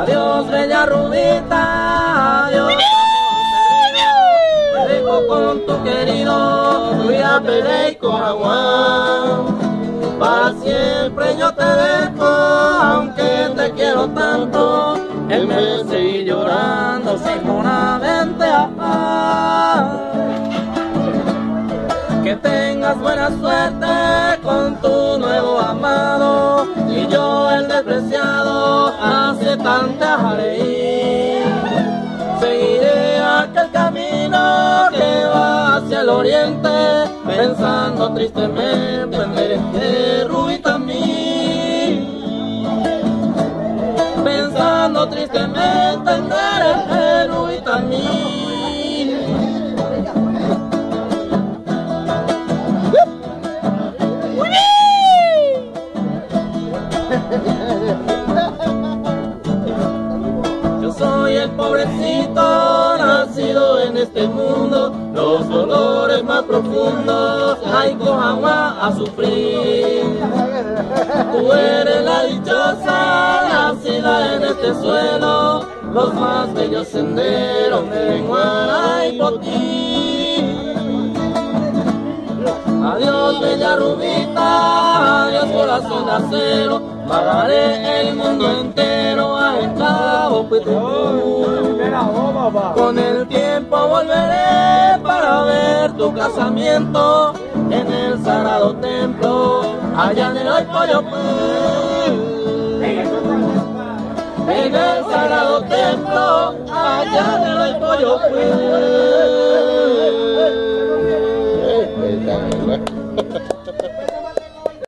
Adiós, bella rubita, adiós. Te dejo con tu querido Luis Pereico Jaguar. Para siempre yo te dejo, Que tengas buena suerte con tu nuevo amado y yo el despreciado hace tanta reír. Seguiré aquel camino que va hacia el oriente, pensando tristemente en el Rubita a mí. Pensando tristemente en Yo soy el pobrecito nacido en este mundo, los dolores más profundos, ay Cojagua a sufrir. Tú eres la dichosa nacida en este suelo, los más bellos senderos de ti. Adiós, bella rubita, adiós, corazón de acero, pagaré el mundo entero a esclavo Con el tiempo volveré para ver tu casamiento en el sagrado templo, allá en el hoy pollo En el sagrado templo, allá en el hoy pollo Espectacular.